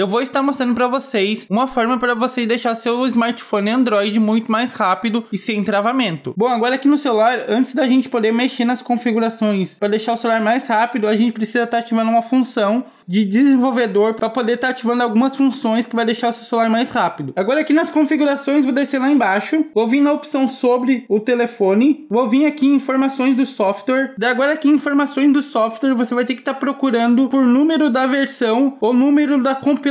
eu vou estar mostrando para vocês uma forma para você deixar seu smartphone Android muito mais rápido e sem travamento. Bom, agora aqui no celular, antes da gente poder mexer nas configurações para deixar o celular mais rápido, a gente precisa estar tá ativando uma função de desenvolvedor para poder estar tá ativando algumas funções que vai deixar o seu celular mais rápido. Agora aqui nas configurações, vou descer lá embaixo, vou vir na opção sobre o telefone, vou vir aqui em informações do software. Daí agora aqui em informações do software, você vai ter que estar tá procurando por número da versão ou número da compilação.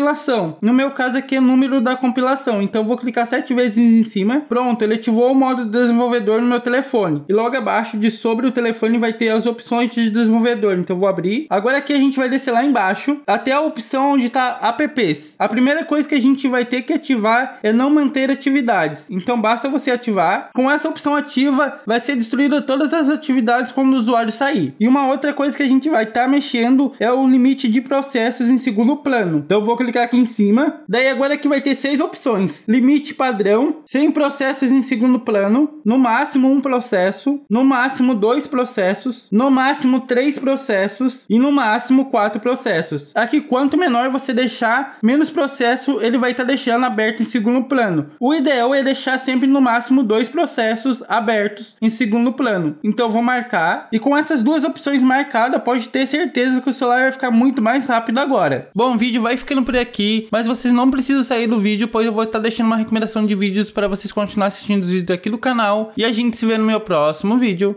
No meu caso aqui é número da compilação, então vou clicar sete vezes em cima. Pronto, ele ativou o modo desenvolvedor no meu telefone. E logo abaixo de sobre o telefone vai ter as opções de desenvolvedor. Então vou abrir. Agora aqui a gente vai descer lá embaixo baixo até a opção onde está apps. A primeira coisa que a gente vai ter que ativar é não manter atividades. Então basta você ativar. Com essa opção ativa, vai ser destruída todas as atividades quando o usuário sair. E uma outra coisa que a gente vai estar tá mexendo é o limite de processos em segundo plano. Então eu vou clicar aqui em cima. Daí agora aqui vai ter seis opções: limite padrão, sem processos em segundo plano, no máximo um processo, no máximo dois processos, no máximo três processos e no máximo quatro processos. Aqui, quanto menor você deixar, menos processo ele vai estar tá deixando aberto em segundo plano. O ideal é deixar sempre no máximo dois processos abertos em segundo plano. Então vou marcar e com essas duas opções marcadas, pode ter certeza que o celular vai ficar muito mais rápido agora. Bom, o vídeo vai ficando por aqui, mas vocês não precisam sair do vídeo, pois eu vou estar deixando uma recomendação de vídeos para vocês continuarem assistindo os vídeos aqui do canal e a gente se vê no meu próximo vídeo.